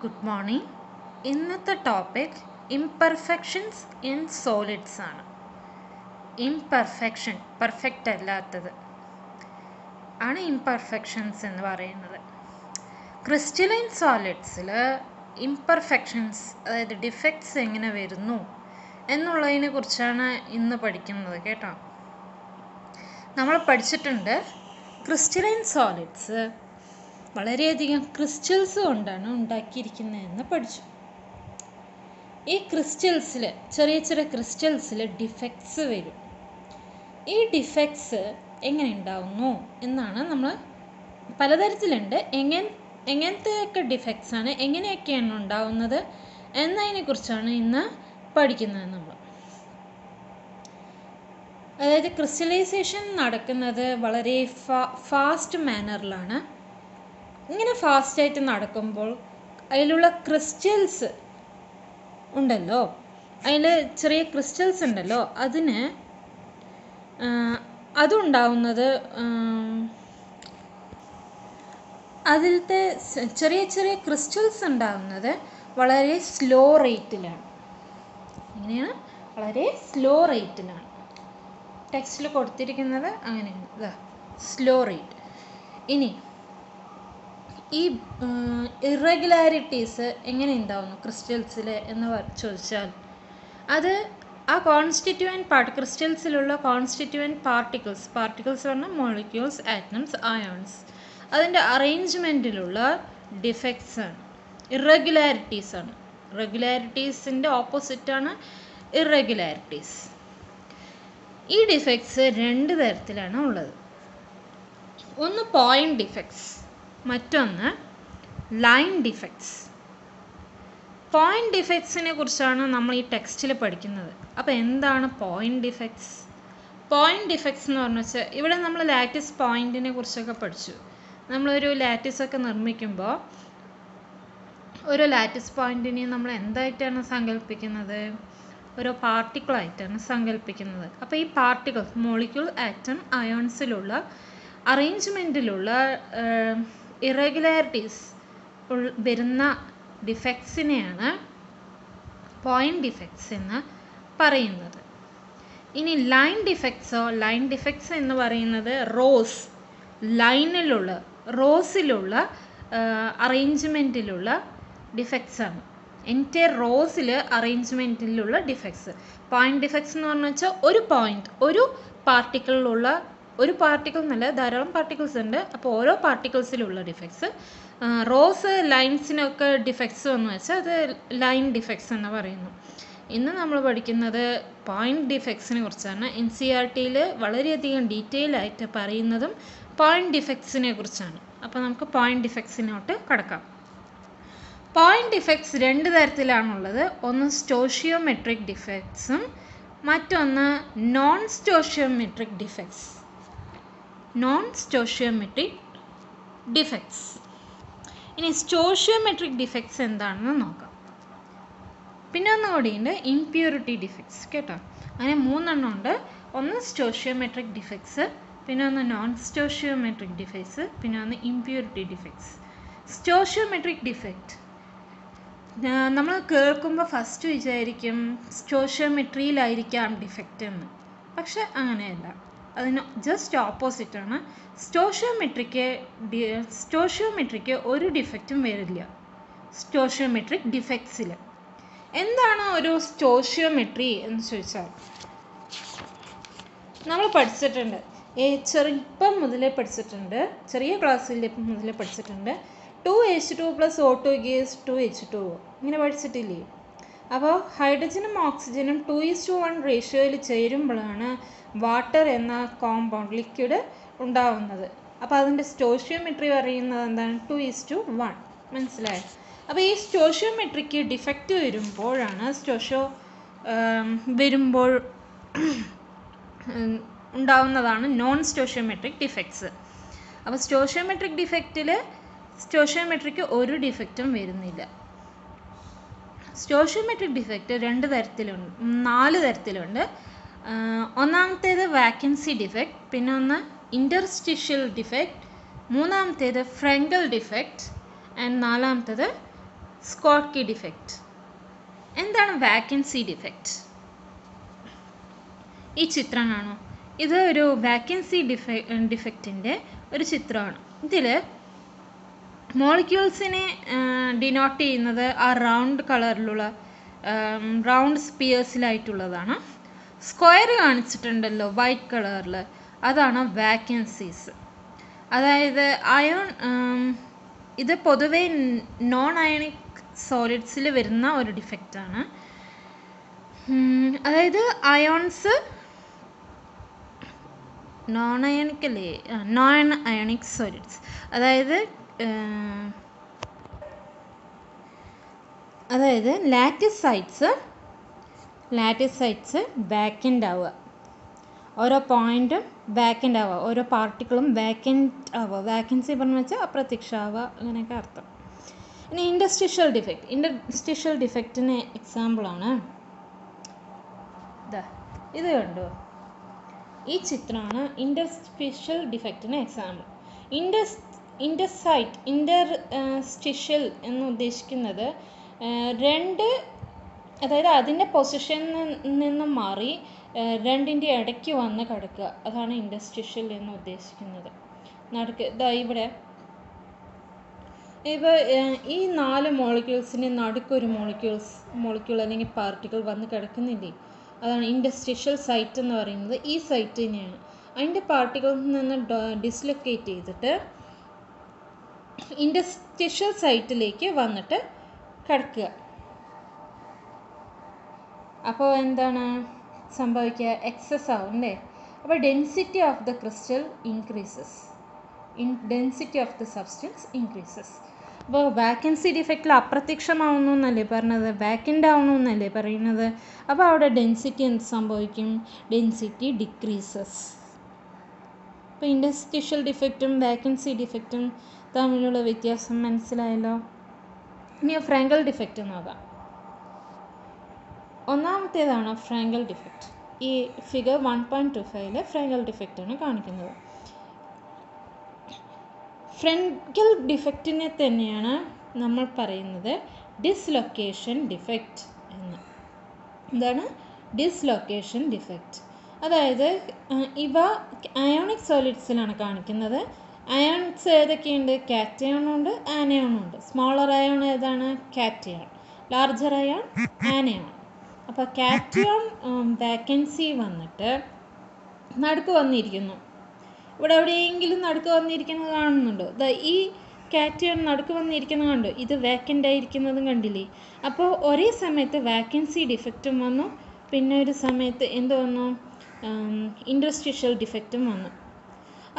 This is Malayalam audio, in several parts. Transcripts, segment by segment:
ഗുഡ് മോർണിംഗ് ഇന്നത്തെ ടോപ്പിക് ഇംപെർഫെക്ഷൻസ് ഇൻ സോളിഡ്സ് ആണ്. ഇംപെർഫെക്ഷൻ പെർഫെക്റ്റ് അല്ലാത്തത്. ആണ് ഇംപെർഫെക്ഷൻസ് എന്ന് പറയുന്നത്. ക്രിസ്റ്റലൈൻ സോളിഡ്സിൽ ഇംപെർഫെക്ഷൻസ് അതായത് ഡിഫക്ട്സ് എങ്ങനെ വരുന്നു എന്നുള്ളതിനെ കുറിച്ചാണ് ഇന്ന് പഠിക്കുന്നത് കേട്ടോ. നമ്മൾ പഠിച്ചിട്ടുണ്ട് ക്രിസ്റ്റലൈൻ സോളിഡ്സ് വളരെയധികം ക്രിസ്റ്റൽസ് കൊണ്ടാണ് ഉണ്ടാക്കിയിരിക്കുന്നതെന്ന് പഠിച്ചു. ഈ ക്രിസ്റ്റൽസിൽ ചെറിയ ചെറിയ ക്രിസ്റ്റൽസിൽ ഡിഫക്ട്സ് വരും. ഈ ഡിഫക്ട്സ് എങ്ങനെ ഉണ്ടാവുന്നു എന്നാണ് നമ്മൾ പലതരത്തിലുണ്ട്. എങ്ങനെ എങ്ങനത്തെയൊക്കെ ഡിഫക്ട്സ് ആണ് എങ്ങനെയൊക്കെയാണ് ഉണ്ടാവുന്നത് എന്നതിനെക്കുറിച്ചാണ് ഇന്ന് പഠിക്കുന്നത് നമ്മൾ അതായത് ക്രിസ്റ്റലൈസേഷൻ നടക്കുന്നത് വളരെ ഫാ ഫാസ്റ്റ് മാനറിലാണ്. ഇങ്ങനെ ഫാസ്റ്റായിട്ട് നടക്കുമ്പോൾ അതിലുള്ള ക്രിസ്റ്റൽസ് ഉണ്ടല്ലോ. അതിൽ ചെറിയ ക്രിസ്റ്റൽസ് ഉണ്ടല്ലോ. അതിന് അതുണ്ടാവുന്നത് അതിലത്തെ ചെറിയ ചെറിയ ക്രിസ്റ്റൽസ് ഉണ്ടാകുന്നത് വളരെ സ്ലോ റേറ്റിലാണ് എങ്ങനെയാണ്? വളരെ സ്ലോ റേറ്റിലാണ് ടെക്സ്റ്റിൽ കൊടുത്തിരിക്കുന്നത് അങ്ങനെയാണ്. സ്ലോ റേറ്റ് ഇനി ഈ ഇറഗുലാരിറ്റീസ് എങ്ങനെ ഉണ്ടാവുന്നു ക്രിസ്റ്റൽസിൽ എന്ന് ചോദിച്ചാൽ? അത് ആ കോൺസ്റ്റിറ്റ്യുവന്റ് പാർട്ട് ക്രിസ്റ്റൽസിലുള്ള കോൺസ്റ്റിറ്റ്യുവന്റ് പാർട്ടിക്കിൾസ് പാർട്ടിക്കിൾസ് പറഞ്ഞാൽ മോളിക്യൂൾസ് ആറ്റംസ് അയോൺസ് അതിന്റെ അറേഞ്ച്മെന്റിലുള്ള ഡിഫക്ട്സ് ആണ്. ഇറഗുലാരിറ്റീസ് ആണ്. റെഗുലാരിറ്റീസിന്റെ ഓപ്പോസിറ്റാണ് ഇറഗുലാരിറ്റീസ് ഈ ഡിഫക്ട്സ് രണ്ട് തരത്തിലാണ് ഉള്ളത്. ഒന്ന് പോയിന്റ് ഡിഫക്ട്സ് മറ്റൊന്ന് ലൈൻ ഡിഫക്ട്സ് പോയിന്റ് ഡിഫക്ട്സിനെ കുറിച്ചാണ് നമ്മൾ ഈ ടെക്സ്റ്റിൽ പഠിക്കുന്നത്. അപ്പോൾ എന്താണ് പോയിന്റ് ഡിഫക്ട്സ് പോയിന്റ് ഡിഫക്ട്സ് എന്ന് പറഞ്ഞു വെച്ചാൽ ഇവിടെ നമ്മൾ ലാറ്റിസ് പോയിന്റിനെ കുറിച്ചൊക്കെ പഠിച്ചു. നമ്മളൊരു ലാറ്റിസ് ഒക്കെ നിർമ്മിക്കുമ്പോൾ ഒരു ലാറ്റിസ് പോയിന്റിനെ നമ്മൾ എന്തായിട്ടാണ് സങ്കല്പിക്കുന്നത് ഒരു പാർട്ടിക്കിളായിട്ടാണ് സങ്കല്പിക്കുന്നത് അപ്പോൾ ഈ പാർട്ടിക്കിൾ മോളിക്യൂൾ ആറ്റം അയോൺസിലുള്ള അറേഞ്ച്മെന്റിലുള്ള ഇറഗുലാരിറ്റീസ് വരുന്ന ഡിഫക്ട്സിനെയാണ് പോയിന്റ് ഡിഫക്ട്സ് എന്ന് പറയുന്നത്. ഇനി ലൈൻ ഡിഫക്ട്സോ ലൈൻ ഡിഫക്ട്സ് എന്ന് പറയുന്നത് റോസ് ലൈനിലുള്ള റോസിലുള്ള അറേഞ്ച്മെന്റിലുള്ള ഡിഫക്ട്സ് ആണ്. എന്റെ റോസിൽ അറേഞ്ച്മെന്റിലുള്ള ഡിഫക്ട്സ് പോയിന്റ് ഡിഫക്ട്സ് എന്ന് പറഞ്ഞു വെച്ചാൽ ഒരു പോയിന്റ് ഒരു പാർട്ടിക്കിളിലുള്ള ഒരു പാർട്ടിക്കിൾ എന്നല്ല ധാരാളം പാർട്ടിക്കിൾസ് ഉണ്ട്. അപ്പോൾ ഓരോ പാർട്ടിക്കിൾസിലുള്ള ഡിഫക്ട്സ് റോസ് ലൈൻസിനൊക്കെ ഡിഫക്ട്സ് എന്ന് വെച്ചാൽ അത് ലൈൻ ഡിഫക്ട്സ് എന്ന് പറയുന്നു. ഇന്ന് നമ്മൾ പഠിക്കുന്നത് പോയിന്റ് ഡിഫക്ട്സിനെ കുറിച്ചാണ്. എൻ സി ആർ ടിയിൽ വളരെയധികം ഡീറ്റെയിൽ ആയിട്ട് പറയുന്നതും പോയിന്റ് ഡിഫക്ട്സിനെ കുറിച്ചാണ്. അപ്പോൾ നമുക്ക് പോയിന്റ് ഡിഫക്ട്സിനോട്ട് കടക്കാം. പോയിന്റ് ഡിഫക്ട്സ് രണ്ട് തരത്തിലാണുള്ളത്. ഒന്ന് സ്റ്റോഷിയോമെട്രിക് ഡിഫക്ട്സും മറ്റൊന്ന് non stoichiometric defects non stoichiometric defects ഇനി സ്റ്റോഷിയോമെട്രിക് ഡിഫക്ട്സ് എന്താണെന്ന് നോക്കാം. പിന്നെ ഒന്നുകൂടിയുണ്ട് ഇംപ്യൂരിറ്റി ഡിഫക്ട്സ് കേട്ടോ. അങ്ങനെ മൂന്നെണ്ണം ഉണ്ട്. ഒന്ന് സ്റ്റോഷിയോമെട്രിക് ഡിഫക്ട്സ് പിന്നെ ഒന്ന് നോൺ സ്റ്റോഷിയോമെട്രിക് ഡിഫക്ട്സ് പിന്നെ ഒന്ന് ഇംപ്യൂരിറ്റി ഡിഫക്ട്സ് സ്റ്റോഷിയോമെട്രിക് ഡിഫക്റ്റ് നമ്മൾ കേൾക്കുമ്പോൾ ഫസ്റ്റ് വിചാരിക്കും സ്റ്റോഷ്യോമെട്രിയിലായിരിക്കാം ഡിഫക്റ്റ് എന്ന്. പക്ഷെ അങ്ങനെയല്ല. അതിന് ജസ്റ്റ് ഓപ്പോസിറ്റാണ് സ്റ്റോഷ്യോമെട്രിക്ക് സ്റ്റോഷ്യോമെട്രിക്ക് ഒരു ഡിഫക്റ്റും വരില്ല. സ്റ്റോഷ്യോമെട്രിക് ഡിഫക്ട്സിൽ എന്താണ് ഒരു സ്റ്റോഷ്യോമെട്രി എന്ന് ചോദിച്ചാൽ? നമ്മൾ പഠിച്ചിട്ടുണ്ട്. ഏ ചെറുപ്പം മുതലേ പഠിച്ചിട്ടുണ്ട്. ചെറിയ ക്ലാസ്സിൽ മുതലേ പഠിച്ചിട്ടുണ്ട്. Two H two plus O two gives two H two ഇങ്ങനെ പഠിച്ചിട്ടില്ലേ? അപ്പോൾ ഹൈഡ്രജനും ഓക്സിജനും ടു ഈസ് ടു വൺ റേഷ്യോയിൽ ചേരുമ്പോഴാണ് വാട്ടർ എന്ന കോമ്പൗണ്ട് ലിക്വിഡ് ഉണ്ടാവുന്നത്. അപ്പോൾ അതിന്റെ സ്റ്റോഷ്യോമെട്രി പറയുന്നത് എന്താണ്? ടു ഈസ് ടു വൺ മനസ്സിലായോ? അപ്പോൾ ഈ സ്റ്റോഷ്യോമെട്രിക്ക് ഡിഫക്റ്റ് വരുമ്പോഴാണ് സ്റ്റോഷ്യോ വരുമ്പോൾ ഉണ്ടാവുന്നതാണ് നോൺ സ്റ്റോഷ്യോമെട്രിക് ഡിഫക്ട്സ് അപ്പോൾ സ്റ്റോഷ്യോമെട്രിക് ഡിഫക്റ്റിൽ സ്റ്റോഷ്യോമെട്രിക്ക് ഒരു ഡിഫക്റ്റും വരുന്നില്ല. സ്റ്റോഷ്യോമെട്രിക് ഡിഫക്റ്റ് രണ്ട് തരത്തിലുണ്ട് നാല് തരത്തിലുണ്ട്. ഒന്നാമത്തേത് വാക്കൻസി ഡിഫക്റ്റ് പിന്നെ ഒന്ന് ഇന്റർസ്റ്റിഷ്യൽ ഡിഫക്റ്റ് മൂന്നാമത്തേത് ഫ്രങ്കൽ ഡിഫക്റ്റ് ആൻഡ് നാലാമത്തേത് സ്കോട്ട്കി ഡിഫക്റ്റ് എന്താണ് വാക്കൻസി ഡിഫക്റ്റ് ഈ ചിത്രം കാണോ ഇത് ഒരു വാക്കൻസി ഡിഫെ ഡിഫക്റ്റിന്റെ ഒരു ചിത്രമാണ്. ഇതിൽ മോളിക്യൂൾസിനെ ഡിനോട്ട് ചെയ്യുന്നത് ആ റൗണ്ട് കളറിലുള്ള റൗണ്ട് സ്പിയേഴ്സിലായിട്ടുള്ളതാണ് സ്ക്വയർ കാണിച്ചിട്ടുണ്ടല്ലോ വൈറ്റ് കളറിൽ അതാണ് വാക്കൻസീസ് അതായത് അയോൺ ഇത് പൊതുവേ നോൺ അയണിക് സോളിഡ്സിൽ വരുന്ന ഒരു ഡിഫക്റ്റാണ് അതായത് അയോൺസ് നോൺ അയണിക് അല്ലേ നോൺ അയണിക് സോളിഡ്സ് അതായത് അതായത് lattice sites lattice sites vacant ആവുക. ഓരോ പോയിന്റും വാക്കന്റ് ആവുക. ഓരോ പാർട്ടിക്കിളും വാക്കന്റ് ആവുക. വാക്കൻസി പറഞ്ഞു വെച്ചാൽ അപ്രത്യക്ഷമാവുക അങ്ങനെയൊക്കെ അർത്ഥം. ഇനി ഇൻഡസ്ട്രിഷ്യൽ ഡിഫക്റ്റ് ഇൻഡസ്ട്രിഷ്യൽ ഡിഫക്റ്റിന് എക്സാമ്പിളാണ് ഇതാ ഇത് കണ്ടോ? ഈ ചിത്രമാണ് ഇൻഡസ്ട്രിഷ്യൽ ഡിഫക്റ്റിന് എക്സാമ്പിൾ ഇൻഡസ് ഇൻഡസൈറ്റ് ഇന്റർ സ്റ്റിഷ്യൽ എന്ന് ഉദ്ദേശിക്കുന്നത് രണ്ട് അതായത് അതിന്റെ പൊസിഷനിൽ നിന്നും മാറി രണ്ടിന്റെ ഇടയ്ക്ക് വന്ന് കിടക്കുക. അതാണ് ഇൻഡസ്ട്രിഷ്യൽ എന്ന് ഉദ്ദേശിക്കുന്നത് നടുക്ക് ഇതാ ഇവിടെ. ഇപ്പോൾ ഈ നാല് മോളിക്യൂൾസിന് നടുക്കൊരു മോളിക്യൂൾസ് മോളിക്യൂൾ അല്ലെങ്കിൽ പാർട്ടിക്കിൾ വന്ന് കിടക്കുന്നില്ലേ? അതാണ് ഇൻഡസ്ട്രിഷ്യൽ സൈറ്റ് എന്ന് പറയുന്നത്. ഈ സൈറ്റ് തന്നെയാണ് അതിന്റെ പാർട്ടിക്കിൾസിൽ നിന്ന് ഡിസ്ലൊക്കേറ്റ് ചെയ്തിട്ട് ഇൻഡസ്ട്രിഷ്യൽ സൈറ്റിലേക്ക് വന്നിട്ട് കിടക്കുക. അപ്പോൾ എന്താണ് സംഭവിക്കുക? എക്സസ് ആവും അല്ലേ അപ്പോൾ density of the crystal increases in density of the substance increases അപ്പോൾ വാക്കൻസി ഡിഫക്റ്റിൽ അപ്രത്യക്ഷമാവുന്നു എന്നല്ലേ പറഞ്ഞത്? വാക്കന്റ് ആവുന്നു എന്നല്ലേ പറയുന്നത്? അപ്പോൾ അവിടെ ഡെൻസിറ്റി എന്ത് സംഭവിക്കും? ഡെൻസിറ്റി ഡിക്രീസസ് അപ്പോൾ ഇൻഡസ്ട്രിഷ്യൽ ഡിഫക്റ്റും വാക്കൻസി ഡിഫക്റ്റും തമ്മിലുള്ള വ്യത്യാസം മനസ്സിലായല്ലോ? ഇനി ഫ്രാങ്കൽ ഡിഫക്റ്റ് നോക്കാം. ഒന്നാമത്തേതാണ് ഫ്രാങ്കൽ ഡിഫക്റ്റ് ഈ ഫിഗർ വൺ പോയിന്റ് ടു ഫൈവിൽ ഫ്രാങ്കൽ ഡിഫക്റ്റാണ് കാണിക്കുന്നത്. ഫ്രങ്കൽ ഡിഫക്റ്റിനെ തന്നെയാണ് നമ്മൾ പറയുന്നത് ഡിസ്ലൊക്കേഷൻ ഡിഫക്റ്റ് എന്ന്. എന്താണ് ഡിസ്ലൊക്കേഷൻ ഡിഫക്റ്റ് അതായത് ഇവ അയോണിക് സോളിഡ്സിലാണ് കാണിക്കുന്നത്. അയോൺസ് ഏതൊക്കെയുണ്ട് ആനയോൺ ഉണ്ട് സ്മോളർ അയോൺ ഏതാണ്? കാറ്റയോൺ ലാർജർ അയോൺ ആനയോൺ അപ്പോൾ കാറ്റയോൺ വേക്കൻസി വന്നിട്ട് നടുക്ക് വന്നിരിക്കുന്നു. ഇവിടെ എവിടെയെങ്കിലും നടുക്ക് വന്നിരിക്കുന്നത് കാണുന്നുണ്ടോ. ദ ഈ കാറ്റയോൺ നടുക്ക് വന്നിരിക്കുന്നത് കണ്ടു. ഇത് വേക്കന്റ് ആയിരിക്കുന്നതും കണ്ടില്ലേ? അപ്പോൾ ഒരേ സമയത്ത് വേക്കൻസി ഡിഫക്റ്റും വന്നു. പിന്നെ ഒരു സമയത്ത് എന്ത് വന്നു? ഇൻഡസ്ട്രിഷ്യൽ ഡിഫക്റ്റും വന്നു.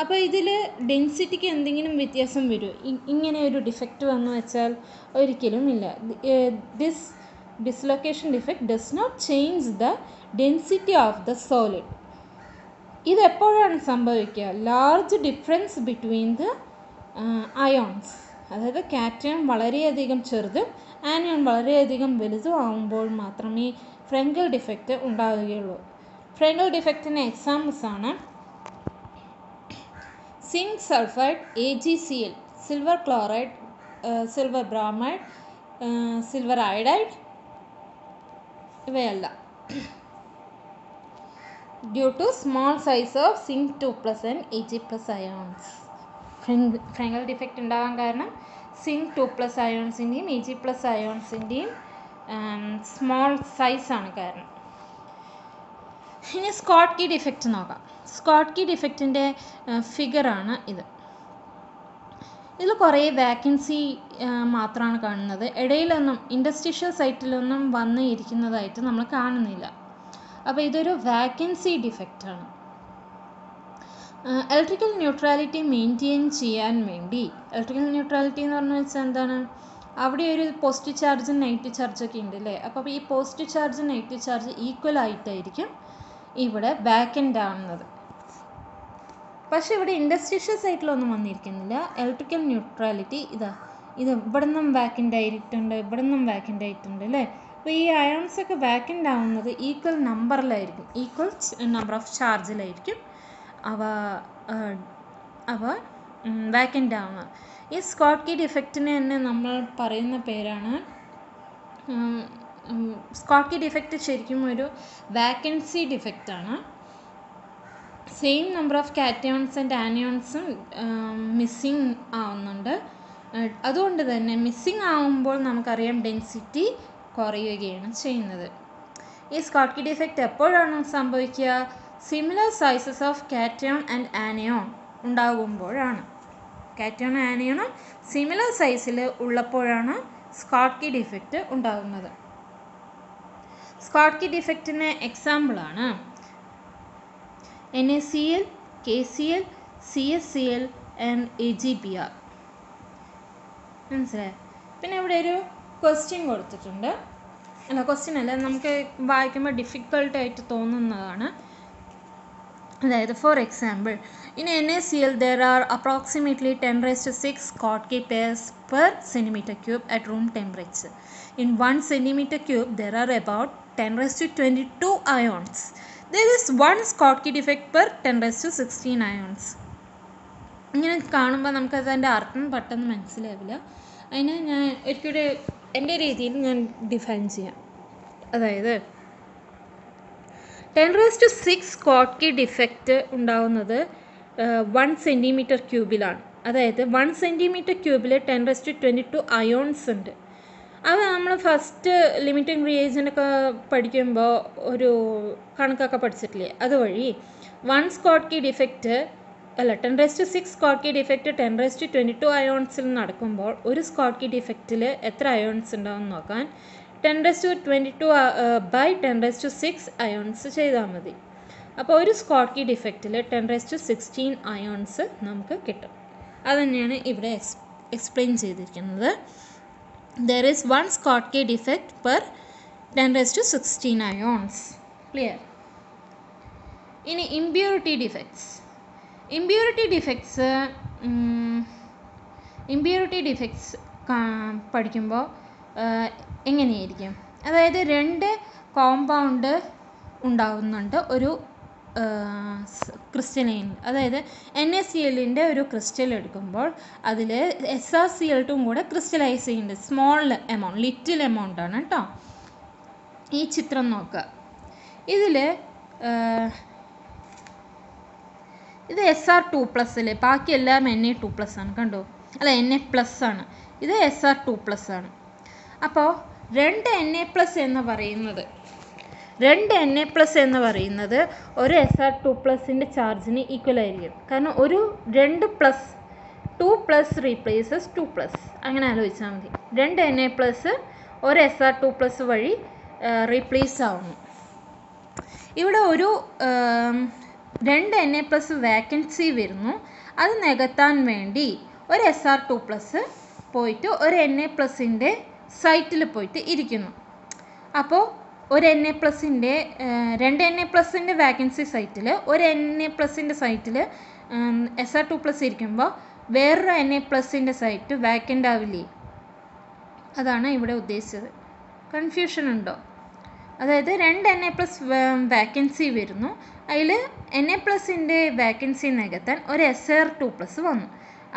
അപ്പോൾ ഇതിൽ ഡെൻസിറ്റിക്ക് എന്തെങ്കിലും വ്യത്യാസം വരുമോ ഇങ്ങനെ ഒരു ഡിഫക്റ്റ് വന്നു വെച്ചാൽ ഒരിക്കലും ഇല്ല. This dislocation defect does not change the density of the solid ഇതെപ്പോഴാണ് സംഭവിക്കുക? Large difference between the ions അതായത് കാറ്റയോൺ വളരെയധികം ചെറുതും ആനിയോൺ വളരെയധികം വലുതും ആകുമ്പോൾ മാത്രമേ ഫ്രെങ്കൽ ഡിഫക്റ്റ് ഉണ്ടാവുകയുള്ളൂ. ഫ്രെങ്കൽ ഡിഫക്റ്റിന് എക്സാമ്പിൾസ് ആണ്. Zinc sulphide A G C L silver chloride silver bromide silver iodide ഇവയല്ല. Due to small size of zinc two plus and A G plus ions Frenkel defect ഉണ്ടാകാൻ കാരണം സിങ്ക് ടു പ്ലസ് അയോൺസിന്റെയും എ ജി പ്ലസ് അയോൺസിന്റെയും സ്മോൾ സൈസാണ് കാരണം. ഇനി സ്കോട്ട് കീ ഡിഫക്റ്റ് നോക്കാം. സ്കോട്ട് കീ ഡിഫക്റ്റിന്റെ ഫിഗറാണ് ഇത്. ഇതിൽ കുറേ വാക്കൻസി മാത്രമാണ് കാണുന്നത്. ഇടയിലൊന്നും ഇൻഡസ്ട്രിഷ്യൽ സൈറ്റിലൊന്നും വന്ന് ഇരിക്കുന്നതായിട്ട് നമ്മൾ കാണുന്നില്ല. അപ്പോൾ ഇതൊരു വാക്കൻസി ഡിഫക്റ്റാണ് ഇലക്ട്രിക്കൽ ന്യൂട്രാലിറ്റി മെയിന്റെയിൻ ചെയ്യാൻ വേണ്ടി ഇലക്ട്രിക്കൽ ന്യൂട്രാലിറ്റി എന്ന് പറഞ്ഞു വെച്ചാൽ എന്താണ്? അവിടെ ഒരു പോസിറ്റീവ് ചാർജും നെഗറ്റീവ് ചാർജൊക്കെ ഉണ്ട് അല്ലേ? അപ്പോൾ ഈ positive charge negative charge equal ആയിട്ടായിരിക്കും ഇവിടെ വാക്കന്റ് ആവുന്നത്. പക്ഷേ ഇവിടെ ഇൻഡസ്ട്രീഷ്യൽ സൈറ്റിലൊന്നും വന്നിരിക്കുന്നില്ല. ഇലക്ട്രിക്കൽ ന്യൂട്രാലിറ്റി ഇതാ. ഇത് ഇവിടെ നിന്നും വാക്കന്റ് ആയിട്ടുണ്ട് ഇവിടെ നിന്നും വാക്കന്റ് ആയിട്ടുണ്ട് അല്ലേ? അപ്പോൾ ഈ അയോൺസ് ഒക്കെ വാക്കന്റ് ആവുന്നത് ഈക്വൽ നമ്പറിലായിരിക്കും ഈക്വൽ നമ്പർ ഓഫ് ചാർജിലായിരിക്കും അവ അവ വാക്കന്റ് ആവുന്നത് ഈ സ്കോട്ട്കി ഇഫക്റ്റിനെ തന്നെ നമ്മൾ പറയുന്ന പേരാണ്. സ്കോട്ട്കി ഇഫക്റ്റ് ശരിക്കും ഒരു vacancy ഡിഫക്റ്റാണ് same number of cations and ആനിയോൺസും missing ആവുന്നുണ്ട്. അതുകൊണ്ട് തന്നെ മിസ്സിങ് ആവുമ്പോൾ നമുക്കറിയാം ഡെൻസിറ്റി കുറയുകയാണ് ചെയ്യുന്നത്. ഈ സ്കോട്ട്കി ഡിഫക്റ്റ് എപ്പോഴാണ് സംഭവിക്കുക? Similar sizes of cation and anion ഉണ്ടാകുമ്പോഴാണ്. Cation ആനിയോണും സിമിലർ സൈസിൽ ഉള്ളപ്പോഴാണ് സ്കോട്ട്കി ഡിഫക്റ്റ് ഉണ്ടാകുന്നത്. സ്കോട്ട്കി ഡിഫക്റ്റിന് എക്സാമ്പിളാണ് N KCL, L and A G B R മനസ്സിലായോ? പിന്നെ ഇവിടെ ഒരു ക്വസ്റ്റ്യൻ കൊടുത്തിട്ടുണ്ട്. അല്ല ക്വസ്റ്റ്യൻ അല്ല നമുക്ക് വായിക്കുമ്പോൾ ഡിഫിക്കൾട്ടായിട്ട് തോന്നുന്നതാണ്. അതായത് for example in N A C L there are approximately ten raise to six Schottky pairs per centimetre cube at room temperature in one centimetre cube there are about ten raise to twenty two ions there is one Schottky defect per ten raise to sixteen ions ഇങ്ങനെ കാണുമ്പോൾ നമുക്കത് അതിന്റെ അർത്ഥം പെട്ടെന്ന് മനസ്സിലാവില്ല. അതിന് ഞാൻ ഒരിക്കലും എന്റെ രീതിയിൽ ഞാൻ ഡിഫൈൻ ചെയ്യാം. അതായത് ten raise to six Schottky defect ഉണ്ടാവുന്നത് വൺ സെന്റിമീറ്റർ ക്യൂബിലാണ് അതായത് one centimetre ക്യൂബിൽ ten raise to twenty two ions ഉണ്ട്. അത് നമ്മൾ ഫസ്റ്റ് ലിമിറ്റിംഗ് റിയേജന്റൊക്കെ പഠിക്കുമ്പോൾ ഒരു കണക്കൊക്കെ പഠിച്ചിട്ടില്ലേ? അതുവഴി വൺ സ്കോട്ട്കി ഡിഫക്റ്റ് അല്ല ten raise to six Schottky defect ten raise to twenty two അയോൺസിൽ നടക്കുമ്പോൾ ഒരു സ്കോട്ട്കി ഡിഫക്റ്റിൽ എത്ര അയോൺസ് ഉണ്ടാവും നോക്കാൻ? Ten raise to twenty two by ten raise to six ions ചെയ്താൽ മതി. അപ്പോൾ ഒരു Schottky ഡിഫക്റ്റിൽ ten raise to sixteen ions നമുക്ക് കിട്ടും. അതുതന്നെയാണ് ഇവിടെ എക്സ് എക്സ്പ്ലെയിൻ ചെയ്തിരിക്കുന്നത്. There is one Schottky defect per ten raise to sixteen ions clear ഇനി impurity defects impurity defects impurity defects പഠിക്കുമ്പോൾ എങ്ങനെയായിരിക്കും? അതായത് രണ്ട് കോമ്പൗണ്ട് ഉണ്ടാകുന്നുണ്ട് ഒരു ക്രിസ്റ്റലൈൻ. അതായത് എൻ എസ് സി എല്ലിന്റെ ഒരു ക്രിസ്റ്റൽ എടുക്കുമ്പോൾ അതിൽ എസ് ആർ സി എൽ ടും കൂടെ ക്രിസ്റ്റലൈസ് ചെയ്യുന്നുണ്ട്. സ്മോൾ എമൗണ്ട് ലിറ്റിൽ എമൗണ്ട് ആണ് കേട്ടോ ഈ ചിത്രം നോക്കുക. ഇതിൽ ഇത് എസ് ആർ ടു പ്ലസ് അല്ലേ? ബാക്കി എല്ലാം എൻ എ ടു പ്ലസ് ആണ് കണ്ടോ? അല്ല എൻ എ പ്ലസ് ആണ്. ഇത് എസ് ആർ ടു പ്ലസ് ആണ്. അപ്പോൾ രണ്ട് എൻ എ പ്ലസ് എന്ന് പറയുന്നത് രണ്ട് എൻ എ പ്ലസ് എന്ന് പറയുന്നത് ഒരു എസ് ആർ ടു പ്ലസിന്റെ ചാർജിന് ഈക്വൽ ആയിരിക്കും. കാരണം ഒരു രണ്ട് plus two plus replaces two plus അങ്ങനെ ആലോചിച്ചാൽ മതി. രണ്ട് എൻ എ പ്ലസ് ഒരു എസ് ആർ ടു പ്ലസ് വഴി റീപ്ലേസ് ആവുന്നു. ഇവിടെ ഒരു രണ്ട് എൻ എ പ്ലസ് വേക്കൻസി വരുന്നു. അത് നികത്താൻ വേണ്ടി ഒരു എസ് ആർ ടു പ്ലസ് പോയിട്ട് ഒരു എൻ എ പ്ലസിന്റെ സൈറ്റിൽ പോയിട്ട് ഇരിക്കുന്നു. അപ്പോൾ ഒരു എൻ എ പ്ലസിന്റെ രണ്ട് എൻ എ പ്ലസിന്റെ വാക്കൻസി സൈറ്റിൽ ഒരു എൻ എ പ്ലസിന്റെ സൈറ്റിൽ എസ് ആർ ടു പ്ലസ് ഇരിക്കുമ്പോൾ വേറൊരു എൻ എ പ്ലസിന്റെ സൈറ്റ് വാക്കന്റ് ആവില്ലേ? അതാണ് ഇവിടെ ഉദ്ദേശിച്ചത്. കൺഫ്യൂഷൻ ഉണ്ടോ? അതായത് രണ്ട് എൻ എ പ്ലസ് വാക്കൻസി വരുന്നു. അതിൽ എൻ എ പ്ലസിന്റെ വാക്കൻസി നികത്താൻ ഒരു എസ് ആർ ടു പ്ലസ് വന്നു.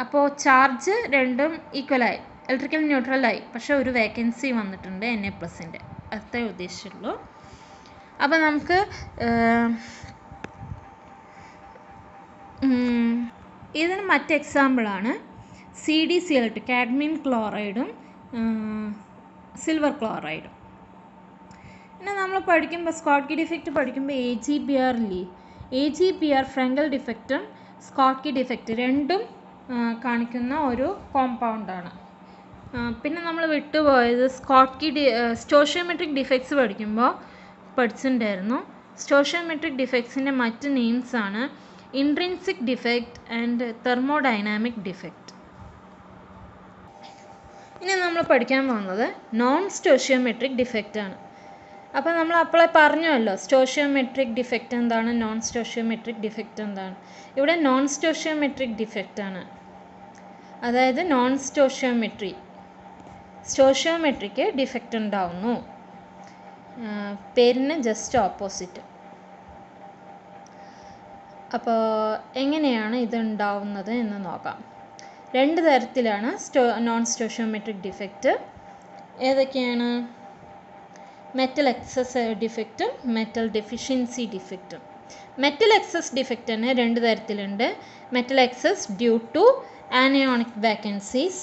അപ്പോൾ ചാർജ് രണ്ടും ഈക്വലായി ഇലക്ട്രിക്കൽ ന്യൂട്രലായി പക്ഷേ ഒരു വേക്കൻസി വന്നിട്ടുണ്ട് എൻ എ പ്ലസിന്റെ അത്രേ ഉദ്ദേശിച്ചുള്ളൂ അപ്പോൾ നമുക്ക് ഇതിന് മറ്റ് എക്സാമ്പിളാണ് C D C L cadmium ക്ലോറൈഡും silver ക്ലോറൈഡും പിന്നെ നമ്മൾ പഠിക്കുമ്പോൾ സ്കോട്ട് കി ഡിഫക്റ്റ് പഠിക്കുമ്പോൾ A G P R Lee A G P R Frenkel ഡിഫക്റ്റും Schottky defect രണ്ടും കാണിക്കുന്ന ഒരു കോമ്പൗണ്ടാണ് പിന്നെ നമ്മൾ വിട്ടുപോയത് സ്കോട്ട്കി ഡി സ്റ്റോഷ്യോമെട്രിക് ഡിഫക്ട്സ് പഠിക്കുമ്പോൾ പഠിച്ചിട്ടുണ്ടായിരുന്നു. സ്റ്റോഷ്യോമെട്രിക് ഡിഫക്ട്സിന്റെ മറ്റ് നെയിംസ് ആണ് intrinsic defect and thermodynamic defect ഇനി നമ്മൾ പഠിക്കാൻ പോകുന്നത് നോൺ സ്റ്റോഷ്യോമെട്രിക് ഡിഫക്റ്റ് ആണ്. അപ്പോൾ നമ്മൾ അപ്പോളെ പറഞ്ഞുവല്ലോ സ്റ്റോഷ്യോമെട്രിക് ഡിഫക്റ്റ് എന്താണ് നോൺ സ്റ്റോഷ്യോമെട്രിക് ഡിഫക്റ്റ് എന്താണ്. ഇവിടെ നോൺ സ്റ്റോഷ്യോമെട്രിക് ഡിഫക്റ്റ് ആണ്. അതായത് നോൺ സ്റ്റോഷ്യോമെട്രി സ്റ്റോഷ്യോമെട്രിക്ക് ഡിഫക്റ്റ് ഉണ്ടാവുന്നു. പേരിന് ജസ്റ്റ് ഓപ്പോസിറ്റ് അപ്പോൾ എങ്ങനെയാണ് ഇത് ഉണ്ടാവുന്നത് എന്ന് നോക്കാം. രണ്ട് തരത്തിലാണ് സ്റ്റോ നോൺ സ്റ്റോഷ്യോമെട്രിക് ഡിഫക്റ്റ് ഏതൊക്കെയാണ്? മെറ്റൽ എക്സസ് ഡിഫക്റ്റും മെറ്റൽ ഡെഫിഷ്യൻസി ഡിഫക്റ്റും മെറ്റൽ എക്സസ് ഡിഫക്റ്റ് തന്നെ രണ്ട് തരത്തിലുണ്ട്. Metal excess due to anionic vacancies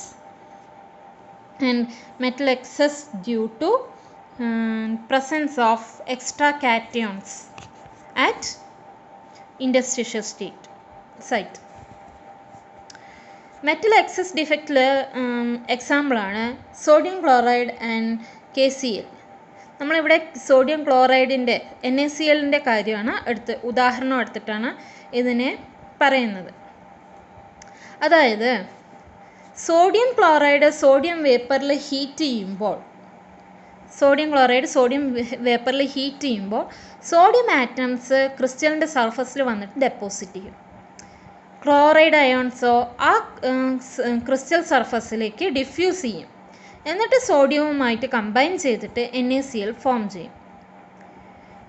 and excess due to um, presence of extra cations at interstitial state site. Metal excess ഡിഫക്റ്റിൽ എക്സാമ്പിളാണ് sodium chloride and K C L നമ്മളിവിടെ സോഡിയം ക്ലോറൈഡിന്റെ എൻ എ സി എല്ലിന്റെ കാര്യമാണ് എടുത്ത് ഉദാഹരണം എടുത്തിട്ടാണ് ഇതിനെ പറയുന്നത്. അതായത് സോഡിയം ക്ലോറൈഡ് സോഡിയം വേപ്പറിൽ ഹീറ്റ് ചെയ്യുമ്പോൾ സോഡിയം ക്ലോറൈഡ് സോഡിയം വേപ്പറിൽ ഹീറ്റ് ചെയ്യുമ്പോൾ സോഡിയം ആറ്റംസ് ക്രിസ്റ്റലിന്റെ സർഫസിൽ വന്നിട്ട് ഡെപ്പോസിറ്റ് ചെയ്യും. ക്ലോറൈഡ് അയോൺസോ ആ ക്രിസ്റ്റൽ സർഫസിലേക്ക് ഡിഫ്യൂസ് ചെയ്യും. എന്നിട്ട് സോഡിയവുമായിട്ട് കമ്പൈൻ ചെയ്തിട്ട് N A C L form ചെയ്യും.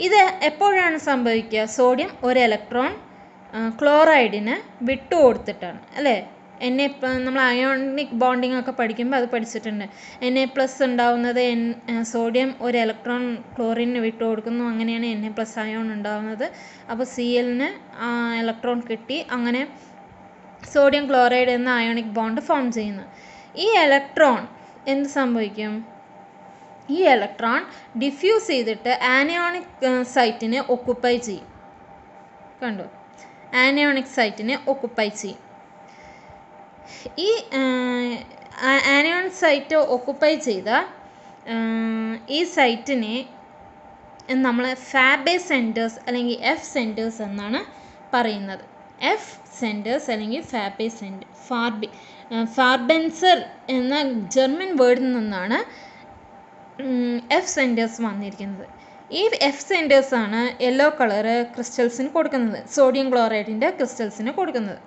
ഇത് എപ്പോഴാണ് സംഭവിക്കുക? സോഡിയം ഒരു ഇലക്ട്രോൺ ക്ലോറൈഡിന് വിട്ടുകൊടുത്തിട്ടാണ് അല്ലേ? എൻ എ നമ്മൾ അയോണിക് ബോണ്ടിങ് ഒക്കെ പഠിക്കുമ്പോൾ അത് പഠിച്ചിട്ടുണ്ട്. എൻ എ പ്ലസ് ഉണ്ടാവുന്നത് എൻ സോഡിയം ഒരു ഇലക്ട്രോൺ ക്ലോറിന് വിട്ടു കൊടുക്കുന്നു. അങ്ങനെയാണ് എൻ എ പ്ലസ് അയോൺ ഉണ്ടാവുന്നത്. അപ്പോൾ സി എല്ലിന് ഇലക്ട്രോൺ കിട്ടി. അങ്ങനെ സോഡിയം ക്ലോറൈഡ് എന്ന അയോണിക് ബോണ്ട് ഫോം ചെയ്യുന്നു. ഈ ഇലക്ട്രോൺ എന്ത് സംഭവിക്കും? ഈ ഇലക്ട്രോൺ ഡിഫ്യൂസ് ചെയ്തിട്ട് ആനയോണിക് സൈറ്റിനെ ഒക്കുപ്പൈ ചെയ്യും. കണ്ടു? ആനയോണിക് സൈറ്റിനെ ഒക്കുപ്പൈ ചെയ്യും. ഈ ആനയോൺ സൈറ്റ് ഒക്കുപ്പൈ ചെയ്ത ഈ സൈറ്റിനെ നമ്മൾ ഫാബെ സെന്റേഴ്സ് അല്ലെങ്കിൽ എഫ് സെന്റേഴ്സ് എന്നാണ് പറയുന്നത്. എഫ് സെന്റേഴ്സ് അല്ലെങ്കിൽ ഫാബെ സെന്റ് ഫാർബി ഫാർബെൻസർ എന്ന ജർമ്മൻ വേർഡിൽ നിന്നാണ് എഫ് സെന്റേഴ്സ് വന്നിരിക്കുന്നത്. ഈ എഫ് സെന്റേഴ്സാണ് യെല്ലോ കളറ് ക്രിസ്റ്റൽസിന് കൊടുക്കുന്നത്. സോഡിയം ക്ലോറൈഡിന്റെ ക്രിസ്റ്റൽസിന് കൊടുക്കുന്നത്.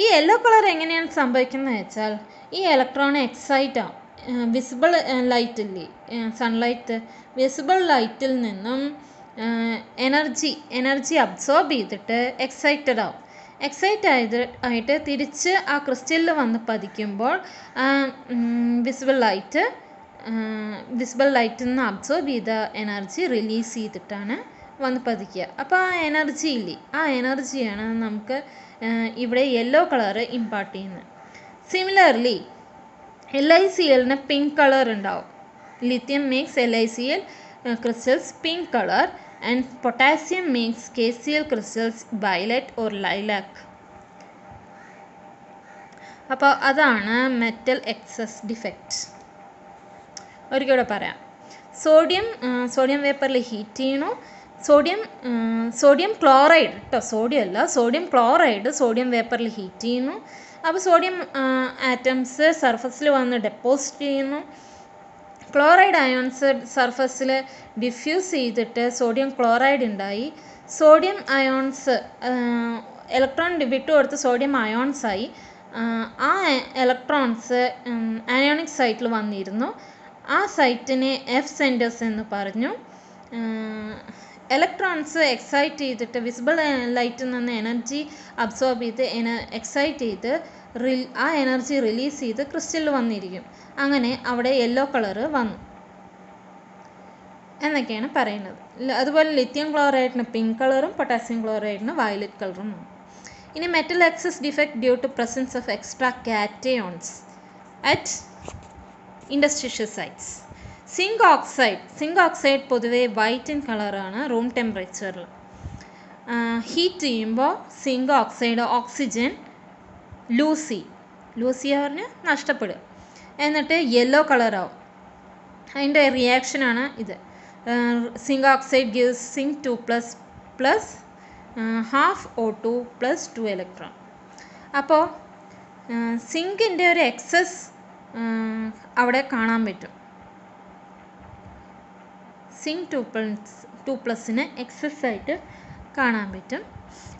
ഈ യെല്ലോ കളർ എങ്ങനെയാണ് സംഭവിക്കുന്നത് വെച്ചാൽ ഈ ഇലക്ട്രോൺ എക്സൈറ്റ് ആവും വിസിബിൾ ലൈറ്റ് ഇല്ലേ? സൺലൈറ്റ് വിസിബിൾ ലൈറ്റിൽ നിന്നും എനർജി എനർജി അബ്സോർബ് ചെയ്തിട്ട് എക്സൈറ്റഡ് ആവും. എക്സൈറ്റ് ആയത് ആയിട്ട് തിരിച്ച് ആ ക്രിസ്റ്റലിൽ വന്ന് പതിക്കുമ്പോൾ വിസിബിൾ ലൈറ്റ് വിസിബിൾ ലൈറ്റിൽ നിന്ന് അബ്സോർബ് ചെയ്ത എനർജി റിലീസ് ചെയ്തിട്ടാണ് വന്ന് പതിക്കുക. അപ്പോൾ ആ എനർജി ഇല്ലേ? ആ എനർജിയാണ് നമുക്ക് ഇവിടെ യെല്ലോ കളറ് ഇമ്പാർട്ട് ചെയ്യുന്നത് സിമിലർലി എൽ ഐ സി എല്ലിന് പിങ്ക് കളർ ഉണ്ടാവും. Lithium makes L I C L crystals pink colour and potassium makes K C L crystals violet or lilac അപ്പോൾ അതാണ് മെറ്റൽ എക്സസ് ഡിഫക്റ്റ് ഒരിക്കലും പറയാം. സോഡിയം സോഡിയം വേപ്പറിൽ ഹീറ്റ് ചെയ്യണു സോഡിയം സോഡിയം ക്ലോറൈഡ് കേട്ടോ സോഡിയം അല്ല സോഡിയം ക്ലോറൈഡ് സോഡിയം വേപ്പറിൽ ഹീറ്റ് ചെയ്യുന്നു. അപ്പോൾ സോഡിയം ആറ്റംസ് സർഫസിൽ വന്ന് ഡെപ്പോസിറ്റ് ചെയ്യുന്നു. ക്ലോറൈഡ് അയോൺസ് സർഫസിൽ ഡിഫ്യൂസ് ചെയ്തിട്ട് സോഡിയം ക്ലോറൈഡ് ഉണ്ടായി സോഡിയം അയോൺസ് ഇലക്ട്രോൺ വിട്ടുകൊടുത്ത് സോഡിയം അയോൺസ് ആയി. ആ ഇലക്ട്രോൺസ് അയോണിക് സൈറ്റിൽ വന്നിരുന്നു. ആ സൈറ്റിനെ എഫ് സെന്റേഴ്സ് എന്ന് പറഞ്ഞു. ഇലക്ട്രോൺസ് എക്സൈറ്റ് ചെയ്തിട്ട് വിസിബിൾ ലൈറ്റിൽ നിന്ന് എനർജി അബ്സോർബ് ചെയ്ത് എന എക്സൈറ്റ് ചെയ്ത് റിൽ ആ എനർജി റിലീസ് ചെയ്ത് ക്രിസ്റ്റലിൽ വന്നിരിക്കും. അങ്ങനെ അവിടെ യെല്ലോ കളറ് വന്നു. എന്നൊക്കെയാണ് പറയുന്നത്. അതുപോലെ ലിത്യം ക്ലോറൈഡിന് പിങ്ക് കളറും പൊട്ടാസ്യം ക്ലോറൈഡിന് വയലറ്റ് കളറും ഇനി metal excess defect due to presence of extra cations at interstitial sites zinc oxide zinc oxide പൊതുവേ വൈറ്റ് ഇൻ കളറാണ് റൂം ടെമ്പറേച്ചറിൽ ഹീറ്റ് ചെയ്യുമ്പോൾ zinc oxide oxygen lose. Lose പറഞ്ഞാൽ നഷ്ടപ്പെടുക എന്നിട്ട് യെല്ലോ കളറാവും അതിന്റെ റിയാക്ഷനാണ് ഇത്. Zinc oxide gives zinc two plus plus half O two plus two electron അപ്പോൾ സിങ്കിന്റെ ഒരു എക്സസ് അവിടെ കാണാൻ പറ്റും. സിങ്ക് ടു പ്ലസ് ടു പ്ലസ്സിന് എക്സസ് ആയിട്ട് കാണാൻ പറ്റും.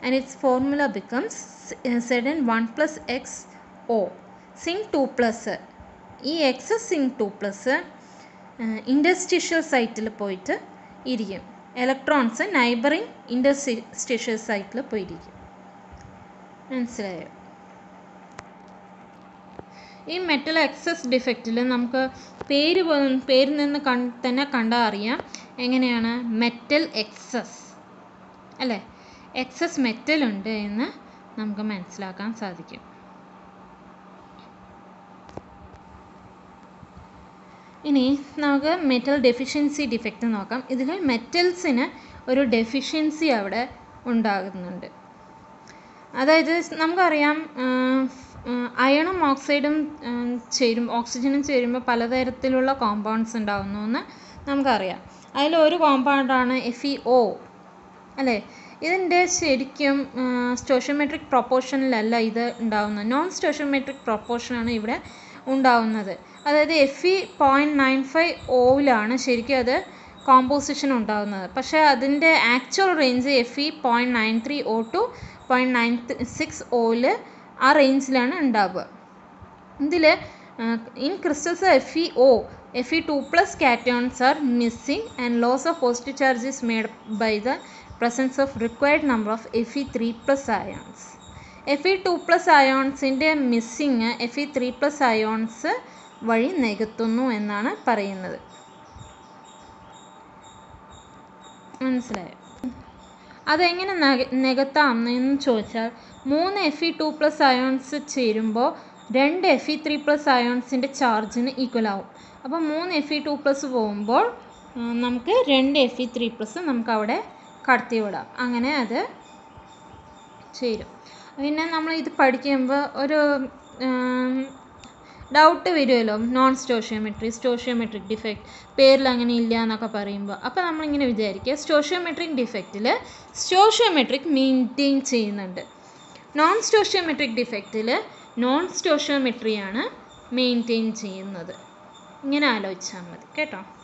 And its formula becomes Z N one plus X O zinc two plus ഈ excess zinc two plus interstitial സൈറ്റിൽ പോയിട്ട് ഇരിക്കും. ഇലക്ട്രോൺസ് നൈബറിങ് ഇന്റർസ്റ്റിഷ്യൽ സൈറ്റിൽ പോയിരിക്കും. മനസ്സിലായോ? ഈ മെറ്റൽ എക്സസ് ഡിഫക്റ്റിൽ നമുക്ക് പേര് പേരിൽ നിന്ന് കൺ തന്നെ കണ്ടാൽ അറിയാം. എങ്ങനെയാണ്? മെറ്റൽ എക്സസ് അല്ലേ? എക്സസ് മെറ്റൽ ഉണ്ട് എന്ന് നമുക്ക് മനസ്സിലാക്കാൻ സാധിക്കും. ഇനി നമുക്ക് മെറ്റൽ ഡെഫിഷ്യൻസി ഡിഫക്റ്റ് നോക്കാം. ഇതിൽ മെറ്റൽസിന് ഒരു ഡെഫിഷ്യൻസി അവിടെ ഉണ്ടാകുന്നുണ്ട്. അതായത് നമുക്കറിയാം അയണും ഓക്സൈഡും ചേരും ഓക്സിജനും ചേരുമ്പോൾ പലതരത്തിലുള്ള കോമ്പൗണ്ട്സ് ഉണ്ടാകുന്നു എന്ന് നമുക്കറിയാം. ഒരു കോമ്പൗണ്ടാണ് എഫ് ഇ ഒ അല്ലേ? ഇതിന്റെ ശരിക്കും സ്റ്റോഷ്യോമെട്രിക് പ്രൊപ്പോർഷനിലല്ല ഇത് ഉണ്ടാവുന്നത്. നോൺ സ്റ്റോഷ്യോമെട്രിക് പ്രൊപ്പോർഷനാണ് ഇവിടെ ഉണ്ടാവുന്നത്. അതായത് F E point nine five ഒയിലാണ് ശരിക്കും അത് കോമ്പോസിഷൻ ഉണ്ടാകുന്നത് പക്ഷേ അതിന്റെ actual range F E point nine three O to point nine six oil ആ റേഞ്ചിലാണ് ഉണ്ടാവുക. ഇതിൽ in crystals F E O F E two plus cations are missing and loss of positive charge is made by the presence of required number of F E three plus ions F E two plus അയോൺസിന്റെ missing F E three plus ions വഴി നികത്തുന്നു എന്നാണ് പറയുന്നത്. മനസ്സിലായോ? അതെങ്ങനെ നക നികത്താം എന്ന് ചോദിച്ചാൽ മൂന്ന് F E two plus ions ചേരുമ്പോൾ രണ്ട് എഫ് ഇ ത്രീ പ്ലസ് അയോൺസിന്റെ ചാർജിന് ഈക്വൽ ആവും. അപ്പോൾ മൂന്ന് എഫ് ഇ ടു പ്ലസ് പോകുമ്പോൾ നമുക്ക് രണ്ട് എഫ് ഇ ത്രീ പ്ലസ് നമുക്ക് അവിടെ കടത്തി വിടാം. അങ്ങനെ അത് ചേരും. പിന്നെ നമ്മൾ ഇത് പഠിക്കുമ്പോൾ ഒരു ഡൗട്ട് വരുമല്ലോ. നോൺ സ്റ്റോഷ്യോമെട്രി സ്റ്റോഷ്യോമെട്രിക് ഡിഫക്റ്റ് പേരിൽ അങ്ങനെ ഇല്ല എന്നൊക്കെ പറയുമ്പോൾ അപ്പോൾ നമ്മളിങ്ങനെ വിചാരിക്കുക സ്റ്റോഷ്യോമെട്രിക് ഡിഫക്റ്റിൽ സ്റ്റോഷ്യോമെട്രിക് മെയിന്റെയിൻ ചെയ്യുന്നുണ്ട്. നോൺ സ്റ്റോഷ്യോമെട്രിക് ഡിഫക്റ്റിൽ നോൺ സ്റ്റോഷ്യോമെട്രിയാണ് മെയിന്റെയിൻ ചെയ്യുന്നത്. ഇങ്ങനെ ആലോചിച്ചാൽ മതി. കേട്ടോ?